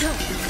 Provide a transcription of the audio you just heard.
Go.